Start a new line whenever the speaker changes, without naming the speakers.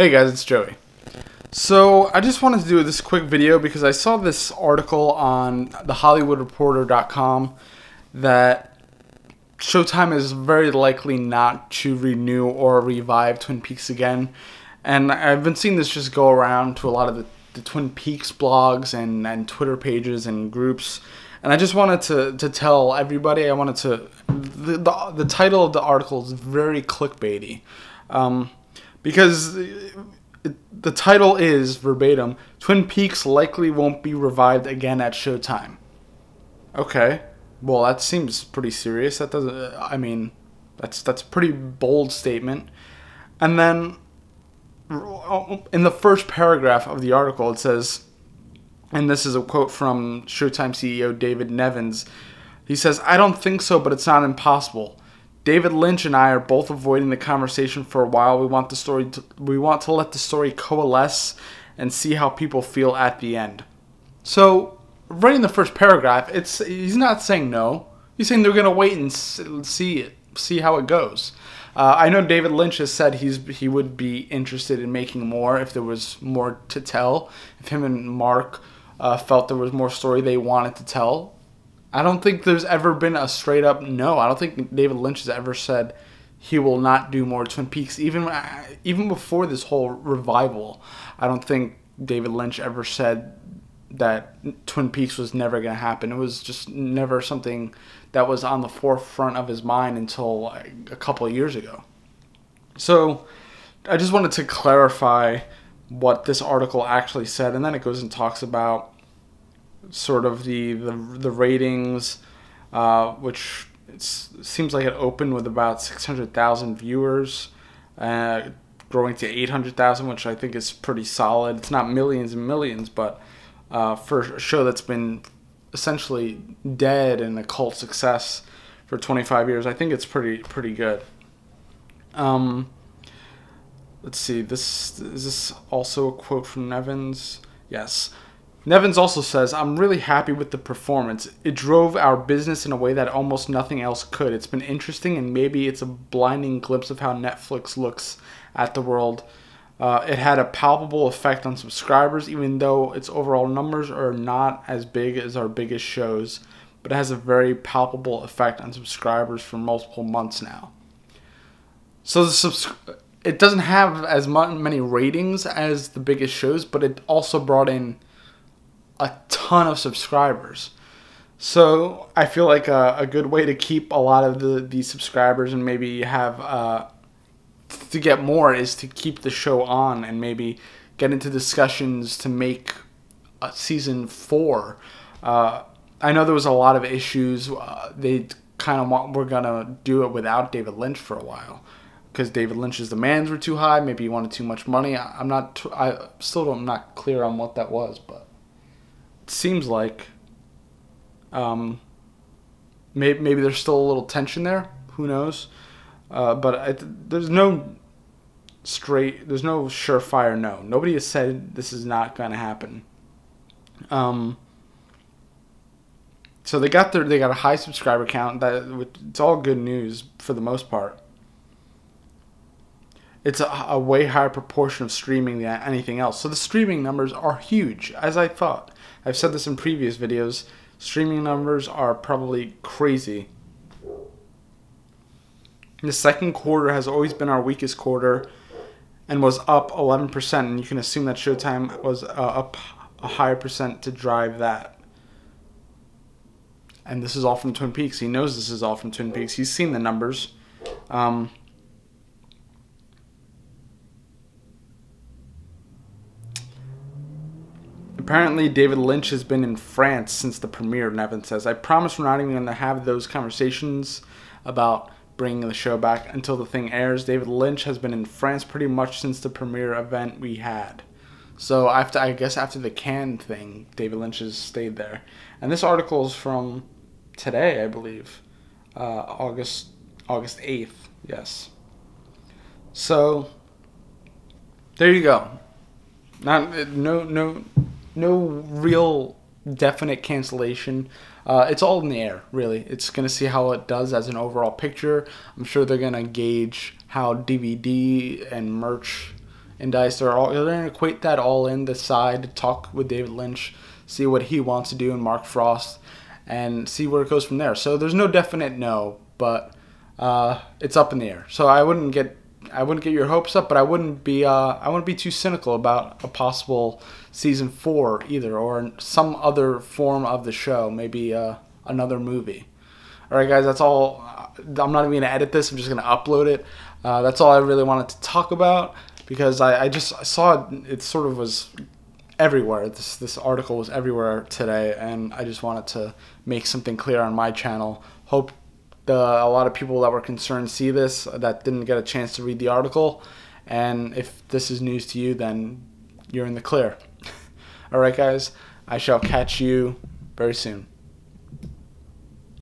Hey guys, it's Joey. So I just wanted to do this quick video because I saw this article on thehollywoodreporter.com that Showtime is very likely not to renew or revive Twin Peaks again. And I've been seeing this just go around to a lot of the, the Twin Peaks blogs and, and Twitter pages and groups. And I just wanted to, to tell everybody, I wanted to, the, the, the title of the article is very clickbaity. Um, because the title is verbatim Twin Peaks likely won't be revived again at Showtime. Okay. Well, that seems pretty serious. That doesn't I mean, that's that's a pretty bold statement. And then in the first paragraph of the article it says and this is a quote from Showtime CEO David Nevins. He says, "I don't think so, but it's not impossible." David Lynch and I are both avoiding the conversation for a while. We want the story to, we want to let the story coalesce and see how people feel at the end. So, right in the first paragraph, it's he's not saying no. He's saying they're going to wait and see it, see how it goes. Uh, I know David Lynch has said he's he would be interested in making more if there was more to tell. If him and Mark uh, felt there was more story they wanted to tell, I don't think there's ever been a straight up no. I don't think David Lynch has ever said he will not do more Twin Peaks. Even uh, even before this whole revival, I don't think David Lynch ever said that Twin Peaks was never going to happen. It was just never something that was on the forefront of his mind until like a couple years ago. So I just wanted to clarify what this article actually said, and then it goes and talks about sort of the the, the ratings, uh, which seems like it opened with about six hundred thousand viewers, uh, growing to eight hundred thousand, which I think is pretty solid. It's not millions and millions, but uh, for a show that's been essentially dead and a cult success for 25 years, I think it's pretty pretty good. Um, let's see. This is this also a quote from Nevins. Yes. Nevins also says, I'm really happy with the performance. It drove our business in a way that almost nothing else could. It's been interesting, and maybe it's a blinding glimpse of how Netflix looks at the world. Uh, it had a palpable effect on subscribers, even though its overall numbers are not as big as our biggest shows, but it has a very palpable effect on subscribers for multiple months now. So the subs- it doesn't have as many ratings as the biggest shows, but it also brought in a ton of subscribers. So I feel like a, a good way to keep a lot of the these subscribers and maybe have uh, to get more is to keep the show on and maybe get into discussions to make a season four. Uh, I know there was a lot of issues. Uh, they kind of want, were gonna do it without David Lynch for a while because David Lynch's demands were too high. Maybe he wanted too much money. I, am not. I still don't. I'm not clear on what that was, but seems like um, maybe, maybe there's still a little tension there. Who knows? Uh, but I, there's no straight, there's no surefire no. Nobody has said this is not going to happen. Um, so they got their, they got a high subscriber count. That it's all good news for the most part. It's a, a way higher proportion of streaming than anything else. So the streaming numbers are huge, as I thought. I've said this in previous videos. Streaming numbers are probably crazy. The second quarter has always been our weakest quarter and was up 11%. And you can assume that Showtime was uh, up a higher percent to drive that. And this is all from Twin Peaks. He knows this is all from Twin Peaks. He's seen the numbers. Um, Apparently, David Lynch has been in France since the premiere, Nevin says. I promise we're not even going to have those conversations about bringing the show back until the thing airs. David Lynch has been in France pretty much since the premiere event we had. So after, I guess after the Cannes thing, David Lynch has stayed there. And this article is from today, I believe, uh, August August eighth. Yes. So there you go. Not no no no real definite cancellation. Uh, it's all in the air, really. It's going to see how it does as an overall picture. I'm sure they're going to gauge how DVD and merch and Dice. They're all they're going to equate that all in, decide, talk with David Lynch, see what he wants to do, and Mark Frost, and see where it goes from there. So there's no definite no, but uh, it's up in the air. So I wouldn't get I wouldn't get your hopes up, but I wouldn't be uh, I wouldn't be too cynical about a possible season four either, or some other form of the show, maybe uh, another movie. All right, guys, that's all. I'm not even gonna edit this. I'm just gonna upload it. Uh, that's all I really wanted to talk about because I, I just I saw it. It sort of was everywhere. This this article was everywhere today, and I just wanted to make something clear on my channel. Hope the a lot of people that were concerned see this that didn't get a chance to read the article, and if this is news to you, then you're in the clear. All right, guys. I shall catch you very soon.